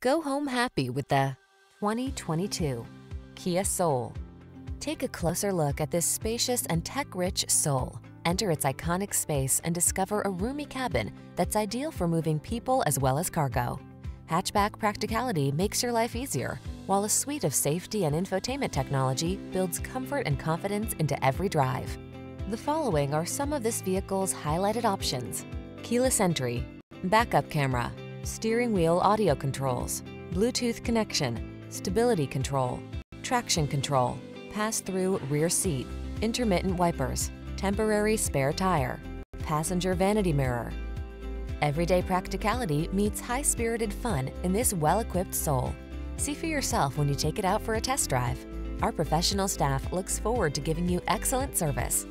Go home happy with the 2022 Kia Soul. Take a closer look at this spacious and tech-rich Soul. Enter its iconic space and discover a roomy cabin that's ideal for moving people as well as cargo. Hatchback practicality makes your life easier, while a suite of safety and infotainment technology builds comfort and confidence into every drive. The following are some of this vehicle's highlighted options. Keyless entry, backup camera, steering wheel audio controls, Bluetooth connection, stability control, traction control, pass-through rear seat, intermittent wipers, temporary spare tire, passenger vanity mirror. Everyday practicality meets high-spirited fun in this well-equipped Soul. See for yourself when you take it out for a test drive. Our professional staff looks forward to giving you excellent service.